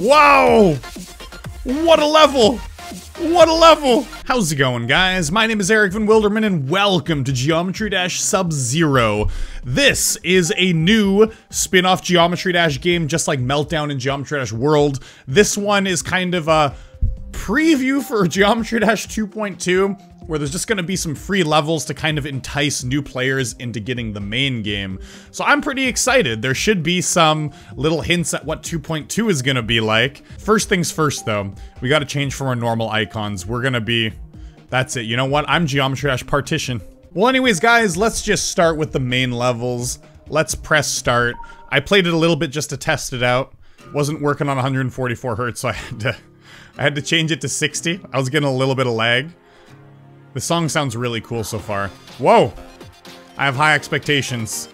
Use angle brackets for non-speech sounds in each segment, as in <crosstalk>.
Wow! What a level! What a level! How's it going, guys? My name is Eric Van Wilderman, and welcome to Geometry Dash Sub-Zero. This is a new spin-off Geometry Dash game, just like Meltdown and Geometry Dash World. This one is kind of a preview for <laughs> Geometry Dash 2.2, where there's just gonna be some free levels to kind of entice new players into getting the main game. So I'm pretty excited. There should be some little hints at what 2.2 is gonna be like. First things first though, we gotta change from our normal icons. We're gonna be, that's it. You know what? I'm Geometry Dash Partition. Well anyways guys, let's just start with the main levels. Let's press start. I played it a little bit just to test it out. Wasn't working on 144 hertz, so I had to I had to change it to 60. I was getting a little bit of lag. The song sounds really cool so far. Whoa! I have high expectations.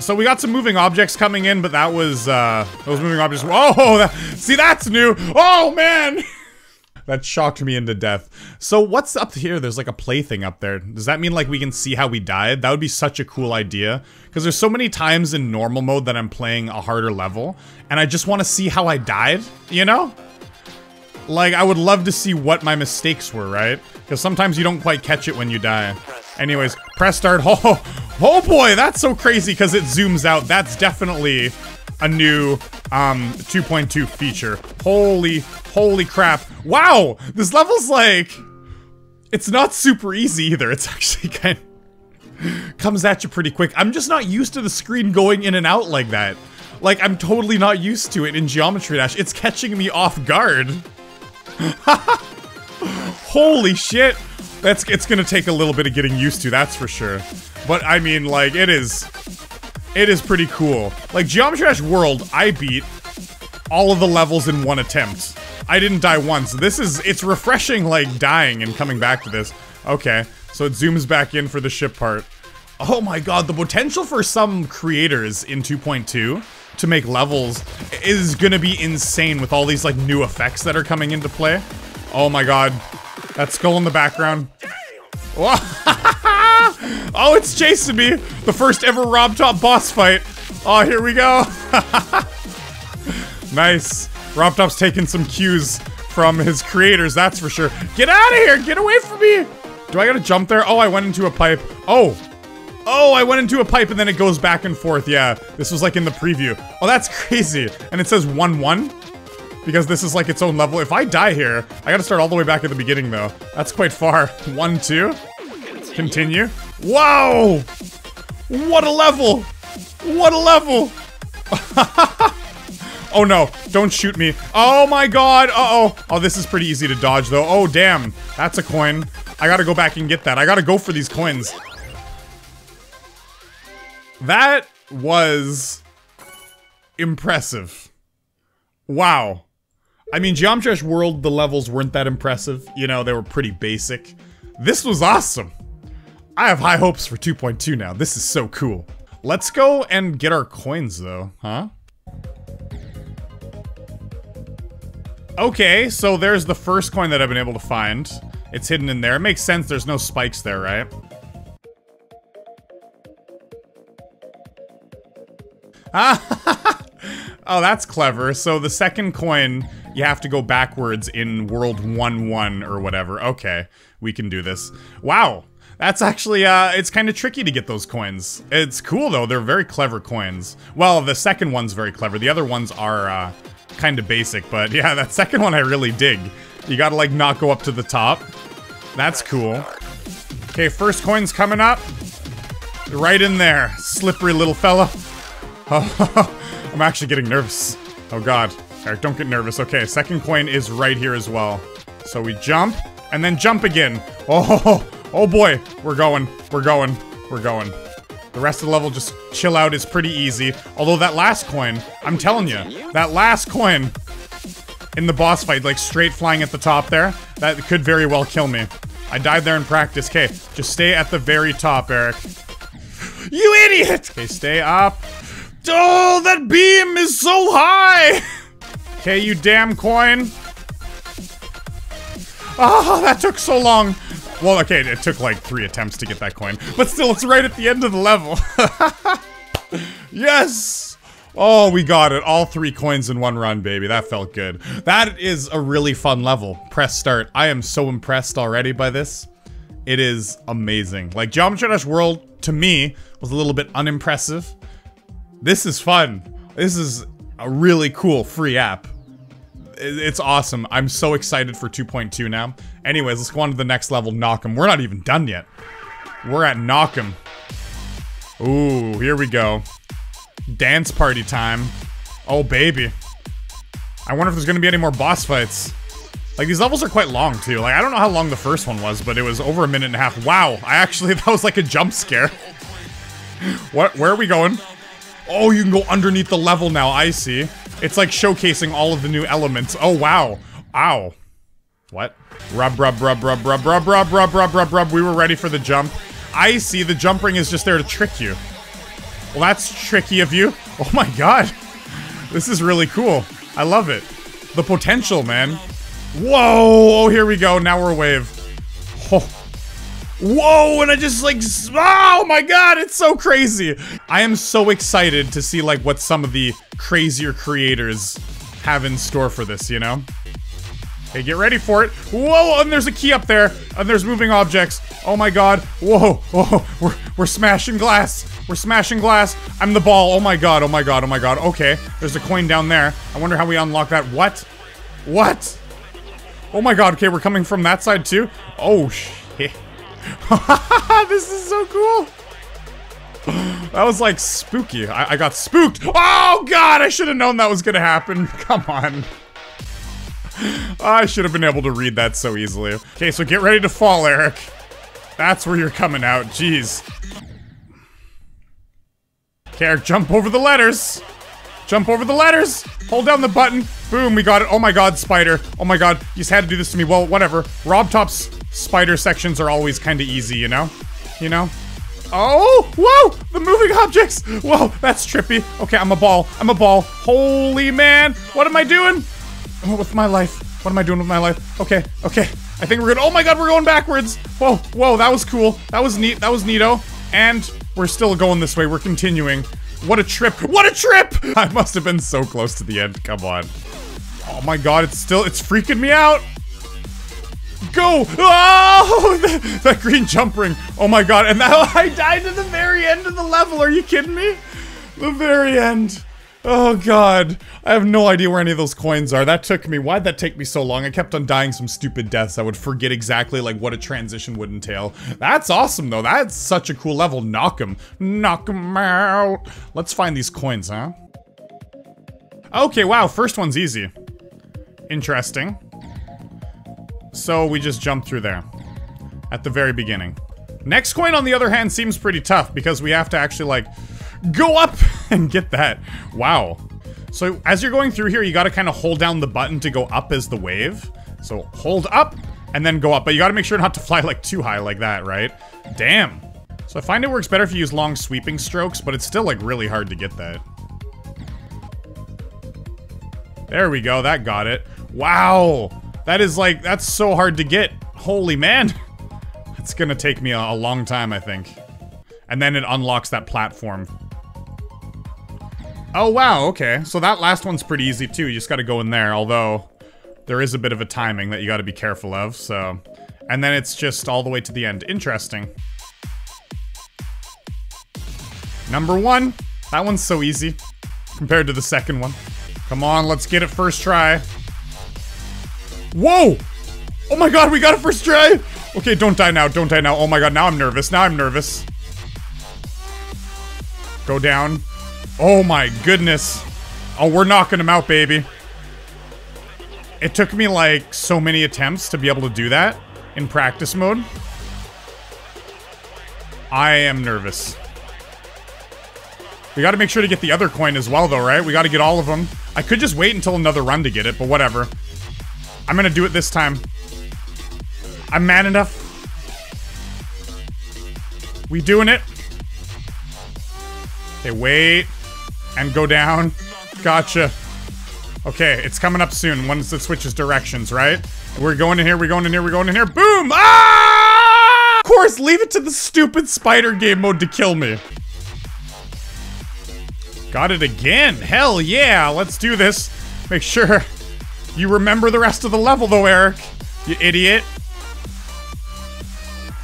So we got some moving objects coming in, but that was, uh, those moving objects- Oh! <laughs> That, see, that's new! Oh, man! <laughs> that shocked me into death. So what's up here? There's like a plaything up there. Does that mean like we can see how we died? That would be such a cool idea. Because there's so many times in normal mode that I'm playing a harder level, and I just want to see how I died, you know? Like, I would love to see what my mistakes were, right? Because sometimes you don't quite catch it when you die. Anyways, press start. <laughs> Oh, oh boy, that's so crazy because it zooms out. That's definitely a new um 2.2 feature. Holy, holy crap. Wow, this level's like... It's not super easy either. It's <laughs> actually kind of... Comes at you pretty quick. I'm just not used to the screen going in and out like that. Like, I'm totally not used to it in Geometry Dash. It's catching me off guard. <laughs> Holy shit! That's it's gonna take a little bit of getting used to, that's for sure. But I mean, like, it is it is pretty cool. Like Geometry Dash World, I beat all of the levels in one attempt. I didn't die once. This is it's refreshing like dying and coming back to this. Okay, so it zooms back in for the ship part. Oh my god, the potential for some creators in 2.2 to make levels is gonna be insane with all these like new effects that are coming into play. Oh my god. That skull in the background. <laughs> oh, it's chasing me! The first ever Rob Top boss fight. Oh, here we go. <laughs> nice. Rob Top's taking some cues from his creators, that's for sure. Get out of here! Get away from me! Do I gotta jump there? Oh, I went into a pipe. Oh, Oh, I went into a pipe and then it goes back and forth. Yeah, this was like in the preview. Oh, that's <laughs> crazy. And it says 1-1? Because this is like its own level. If I die here, I gotta start all the way back at the beginning though. That's quite far. <laughs> 1-2? Continue? Wow! What a level! What a level! <laughs> oh no, don't shoot me. Oh my god, uh-oh. Oh, this is pretty easy to dodge though. Oh, damn. That's a coin. I gotta go back and get that. I gotta go for these coins. That was impressive. Wow. I mean, Geometry World, the levels weren't that impressive. You know, they were pretty basic. This was awesome. I have high hopes for 2.2 now. This is so cool. Let's go and get our coins, though, huh? Okay, so there's the first coin that I've been able to find. It's hidden in there. It makes sense there's no spikes there, right? <laughs> oh, that's clever. So the second coin, you have to go backwards in World 1-1 or whatever. Okay, we can do this. Wow. That's actually, uh, it's kind of tricky to get those coins. It's cool, though. They're very clever coins. Well, the second one's very clever. The other ones are, uh, kind of basic. But, <laughs> yeah, that second one I really dig. You gotta, like, not go up to the top. That's cool. Okay, first coin's coming up. Right in there. Slippery little fella. <laughs> Oh, I'm actually getting nervous. Oh god. Eric, don't get nervous. Okay, second coin is right here as well. So we jump, and then jump again. Oh, <laughs> oh boy. We're going, we're going, we're going. The rest of the level, just chill out, is pretty easy. Although that last coin, I'm telling you, that last coin in the boss fight, like straight flying at the top there, that could very well kill me. I died there in practice. Okay, just stay at the very top, Eric. You idiot! Okay, stay up. Oh, that beam is so high! <laughs> Okay, you damn coin. Oh, that took so long. Well, okay, it took like three attempts to get that coin. But still, it's right at the end of the level. <laughs> yes! Oh, we got it. All three coins in one run, baby. That felt good. That is a really fun level. Press start. I am so impressed already by this. It is amazing. Like, Geometry Dash World, to me, was a little bit unimpressive. This is fun. This is a really cool free app. It's awesome. I'm so excited for 2.2 now. Anyways, let's go on to the next level, Nock Em. We're not even done yet. We're at Nock Em. Ooh, here we go. Dance party time. Oh, baby. I wonder if there's gonna be any more boss fights. Like, these levels are quite long, too. Like, I don't know how long the first one was, but it was over a minute and a half. Wow, I actually, <laughs> that was like a jump scare. <laughs> what, where are we going? Oh, you can go underneath the level now, I see. It's like showcasing all of the new elements. Oh, wow. Ow. What? Rub, rub, rub, rub, rub, rub, rub, rub, rub, rub, rub. We were ready for the jump. I see, the jump ring is just there to trick you. Well, that's tricky of you. Oh my god. This is really cool. I love it. The potential, man. Whoa! Oh, here we go. Now we're wave. Oh. Whoa! And I just like, oh my god, it's so crazy. I am so excited to see like what some of the crazier creators have in store for this, you know? Okay, get ready for it. Whoa, and there's a key up there, and there's moving objects. Oh my god. Whoa, <laughs> whoa, we're, we're smashing glass. We're smashing glass. I'm the ball. Oh my god, oh my god, oh my god. Okay, there's a coin down there. I wonder how we unlock that. What? What? Oh my god, okay, we're coming from that side too? Oh, shit. <laughs> this is so cool. That was like spooky. I, I got spooked. Oh god, I should have known that was gonna happen. <laughs> Come on. I should have been able to read that so easily. Okay, so get ready to fall, Eric. That's where you're coming out. Jeez. Eric, jump over the letters. Jump over the ladders. Hold down the button. Boom, we got it. Oh my god, spider. Oh my god, you just had to do this to me. Well, whatever. Rob Top's spider sections are always kind of easy, you know? You know? Oh, whoa, the moving objects. Whoa, that's trippy. Okay, I'm a ball. I'm a ball. Holy man, what am I doing? With my life. What am I doing with my life? Okay, okay. I think we're good. Oh my god, we're going backwards. Whoa, whoa, that was cool. That was neat. That was neato. And we're still going this way. We're continuing. What a trip. What a trip! <laughs> I must have been so close to the end. Come on. Oh my god, it's still, it's freaking me out. Go! Oh, <laughs> that, that green jump ring. Oh my god, and now <laughs> I died at the very end of the level. Are you kidding me? The very end. Oh god, I have no idea where any of those coins are. That took me, why'd that take me so long? I kept on dying some stupid deaths. I would forget exactly like what a transition would entail. That's awesome though. That's such a cool level. Knock him. Knock him out. Let's find these coins, huh? Okay, wow, first one's easy. Interesting. So we just jump through there. At the very beginning. Next coin, on the other hand, seems pretty tough because we have to actually like go up <laughs> and get that. Wow. So as you're going through here, you gotta kind of hold down the button to go up as the wave. So hold up and then go up, but you gotta make sure not to fly like too high like that, right? Damn. So I find it works better if you use long sweeping strokes, but it's still like really hard to get that. There we go, that got it. Wow. That is like, that's so hard to get. Holy man. <laughs> It's gonna take me a, a long time, I think. And then it unlocks that platform Oh, wow, okay. So that last one's pretty easy, too. You just gotta go in there, although there is a bit of a timing that you gotta be careful of, so... And then it's just all the way to the end. Interesting. Number one. That one's so easy compared to the second one. Come on, let's get it first try. Whoa! Oh my god, we got it first try! Okay, don't die now, don't die now. Oh my god, now I'm nervous, now I'm nervous. Go down. Oh my goodness. Oh, we're knocking him out, baby. It took me like so many attempts to be able to do that in practice mode. I am nervous. We gotta make sure to get the other coin as well though, right? We gotta get all of them. I could just wait until another run to get it, but whatever. I'm gonna do it this time. I'm man enough. We doing it? Okay, wait and go down. Gotcha. Okay, it's coming up soon once it switches directions, right? We're going in here, we're going in here, we're going in here. Boom! Ah! Of course, leave it to the stupid spider game mode to kill me. Got it again. Hell yeah. Let's do this. Make sure you remember the rest of the level though, Eric. You idiot.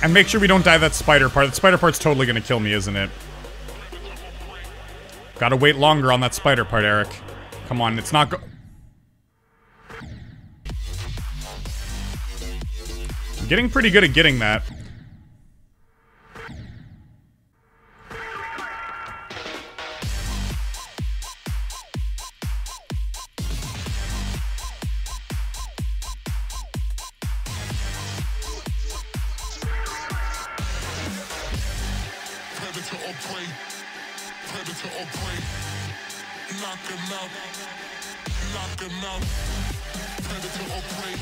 And make sure we don't die that spider part. The spider part's totally gonna kill me, isn't it? Gotta wait longer on that spider part, Eric. Come on, it's not go- I'm getting pretty good at getting that. Knock. Predator or prey.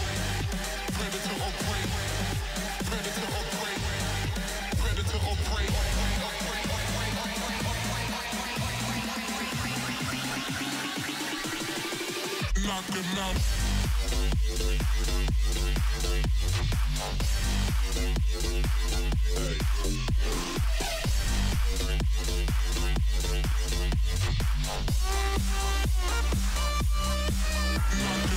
Predator or prey. Predator or prey. Predator or prey. Knock him out. Knock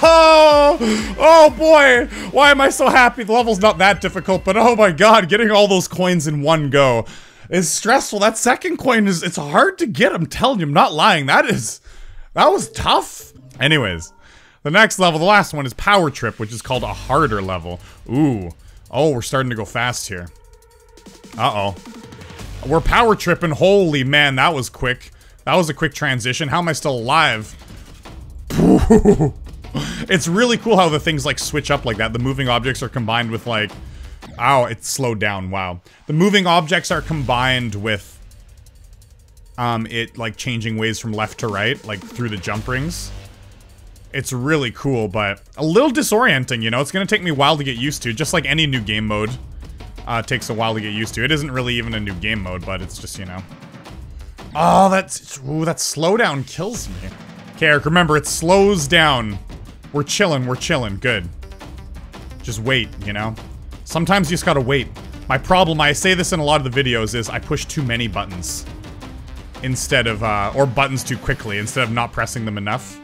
Whoa! <laughs> Oh boy! Why am I so happy? The level's not that difficult, but oh my god, getting all those coins in one go is stressful. That second coin is it's hard to get. I'm telling you, I'm not lying. That is that was tough. Anyways, the next level, the last one is Power Trip, which is called a harder level. Ooh. Oh, we're starting to go fast here. Uh-oh. We're power tripping. Holy man, that was quick. That was a quick transition. How am I still alive? <laughs> <laughs> it's really cool how the things like switch up like that. The moving objects are combined with like, ow, it's slowed down. Wow. The moving objects are combined with um it like changing ways from left to right, like through the jump rings. It's really cool, but a little disorienting, you know? It's gonna take me a while to get used to, just like any new game mode. Uh, takes a while to get used to. It isn't really even a new game mode, but it's just, you know. Oh, that's... Ooh, that slowdown kills me. Okay, Eric, remember, it slows down. We're chilling, we're chilling. Good. Just wait, you know? Sometimes you just gotta wait. My problem, I say this in a lot of the videos, is I push too many buttons. Instead of, uh, or buttons too quickly, instead of not pressing them enough.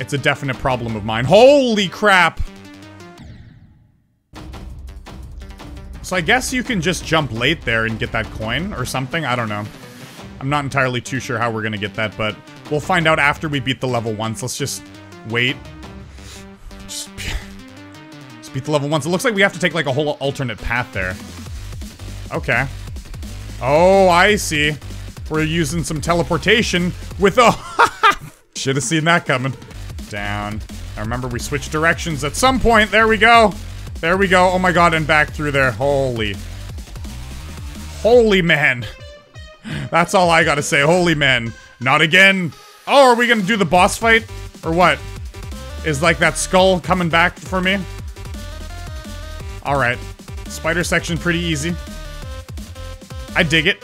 It's a definite problem of mine. Holy crap! So I guess you can just jump late there and get that coin or something. I don't know. I'm not entirely too sure how we're gonna get that, but we'll find out after we beat the level once. Let's just wait. Beat the level once. It looks like we have to take like a whole alternate path there. Okay. Oh, I see. We're using some teleportation with a... <laughs> Should have seen that coming. Down. I remember we switched directions at some point. There we go. There we go. Oh my god, and back through there. Holy. Holy man. That's all I gotta say. Holy man. Not again. Oh, are we gonna do the boss fight? Or what? Is like that skull coming back for me? Alright. Spider section pretty easy. I dig it.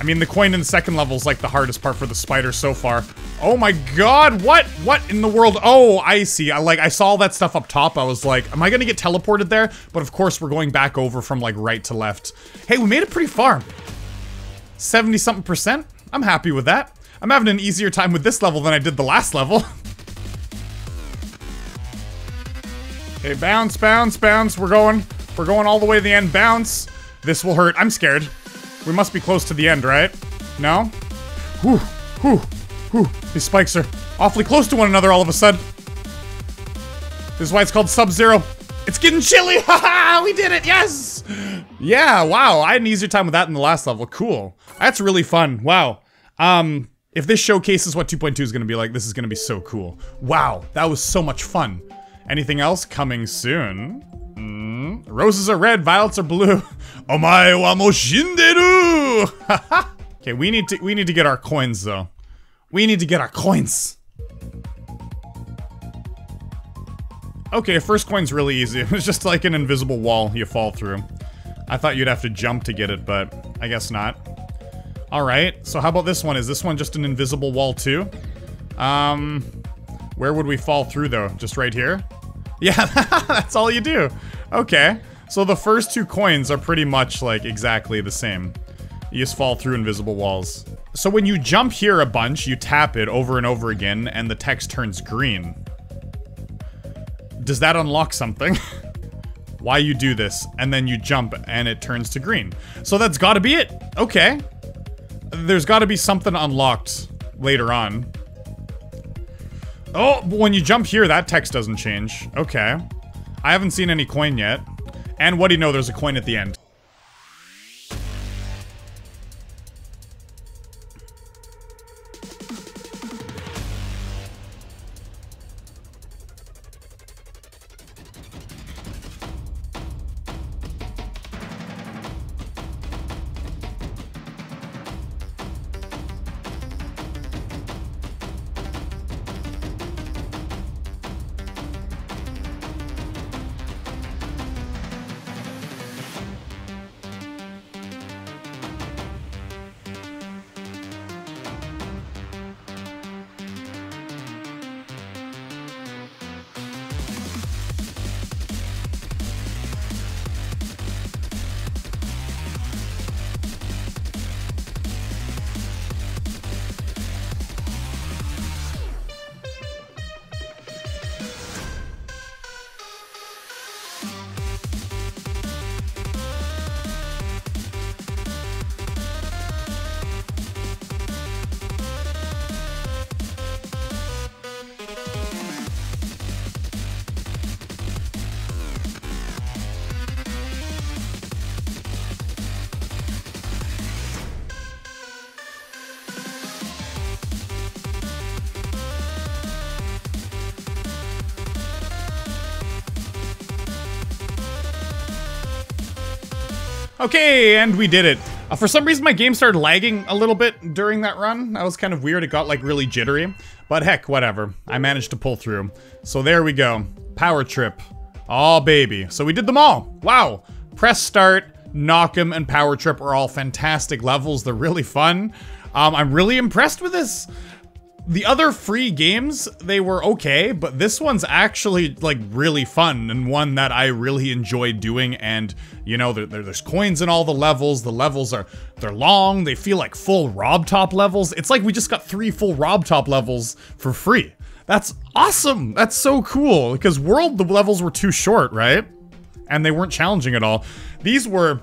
I mean, the coin in the second level is like the hardest part for the spider so far. Oh my god, what? What in the world? Oh, I see. I like, I saw all that stuff up top. I was like, am I gonna get teleported there? But of course, we're going back over from like right to left. Hey, we made it pretty far. 70 something percent. I'm happy with that. I'm having an easier time with this level than I did the last level. <laughs> okay, bounce, bounce, bounce. We're going. We're going all the way to the end. Bounce. This will hurt. I'm scared. We must be close to the end, right? No? Whew, whew, whew. These spikes are awfully close to one another all of a sudden. This is why it's called Sub-Zero. It's getting chilly! <laughs> Haha! we did it! Yes! Yeah, wow, I had an easier time with that in the last level. Cool. That's really fun. Wow. Um, if this showcases what 2.2 is going to be like, this is going to be so cool. Wow, that was so much fun. Anything else coming soon? Mm, roses are red, violets are blue. <laughs> Omae wa mo shinderu! <laughs> okay, we need to we need to get our coins though. We need to get our coins. Okay, first coin's really easy. <laughs> It's just like an invisible wall you fall through. I thought you'd have to jump to get it, but I guess not. Alright, so how about this one? Is this one just an invisible wall too? Um, where would we fall through though? Just right here? Yeah, <laughs> that's all you do. Okay, so the first two coins are pretty much like exactly the same. You just fall through invisible walls. So when you jump here a bunch, you tap it over and over again, and the text turns green. Does that unlock something? <laughs> Why you do this, and then you jump, and it turns to green. So that's gotta be it. Okay. There's gotta be something unlocked later on. Oh, but when you jump here, that text doesn't change. Okay. I haven't seen any coin yet. And what do you know, there's a coin at the end. Okay, and we did it. Uh, for some reason, my game started lagging a little bit during that run. That was kind of weird. It got, like, really jittery. But heck, whatever. I managed to pull through. So there we go. Power Trip. Oh, baby. So we did them all. Wow. Press Start, Nock Em, and Power Trip are all fantastic levels. They're really fun. Um, I'm really impressed with this the other free games, they were okay, but this one's actually, like, really fun and one that I really enjoy doing. And, you know, there, there, there's coins in all the levels. The levels are, they're long. They feel like full Rob Top levels. It's like we just got three full Rob Top levels for free. That's awesome. That's so cool. Because World, the levels were too short, right? And they weren't challenging at all. These were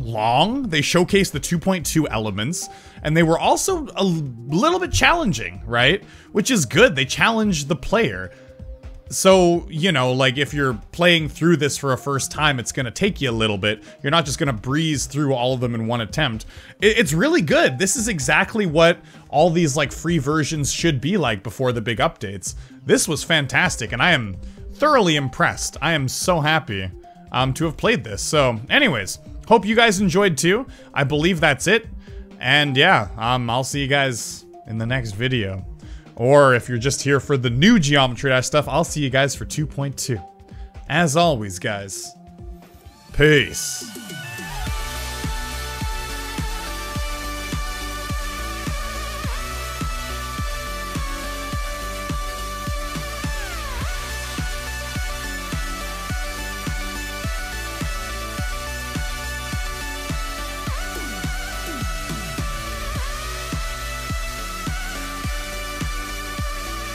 long. They showcased the 2.2 elements, and they were also a little bit challenging, right? Which is good. They challenged the player. So, you know, like if you're playing through this for a first time, it's gonna take you a little bit. You're not just gonna breeze through all of them in one attempt. It's really good. This is exactly what all these like free versions should be like before the big updates. This was fantastic, and I am thoroughly impressed. I am so happy um, to have played this. So, anyways, Hope you guys enjoyed too. I believe that's it. And yeah, um, I'll see you guys in the next video. Or if you're just here for the new Geometry Dash stuff, I'll see you guys for 2.2. As always, guys, peace.